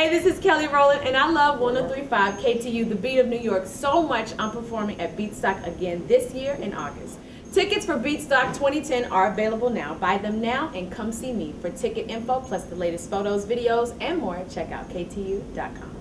Hey, this is Kelly Rowland, and I love 1035 KTU, the beat of New York, so much I'm performing at Beatstock again this year in August. Tickets for Beatstock 2010 are available now. Buy them now and come see me. For ticket info plus the latest photos, videos, and more, check out KTU.com.